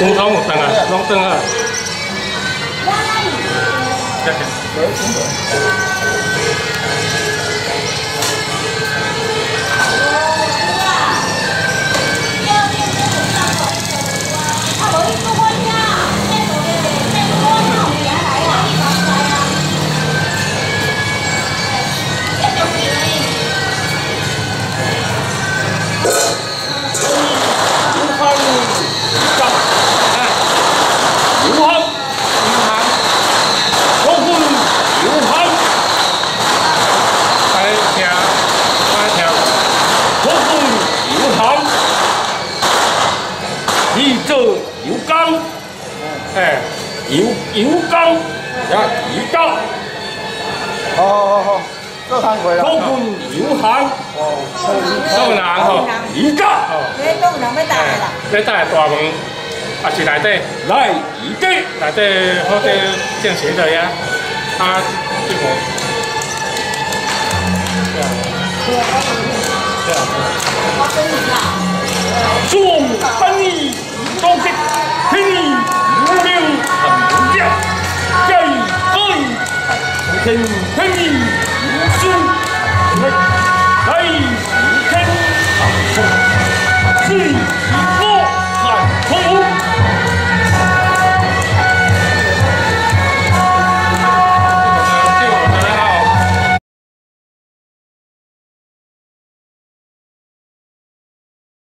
cũng có một tầng à, long tầng à. 啊。油油工，呀，油工。好好好，做摊过啦。高官油行，哦，做人吼，油工。你做人要带啦？要带大门，也是内底来油底，内底好在正斜着呀，啊，这个。这样。这样。我跟你讲。中翻译，东 thank you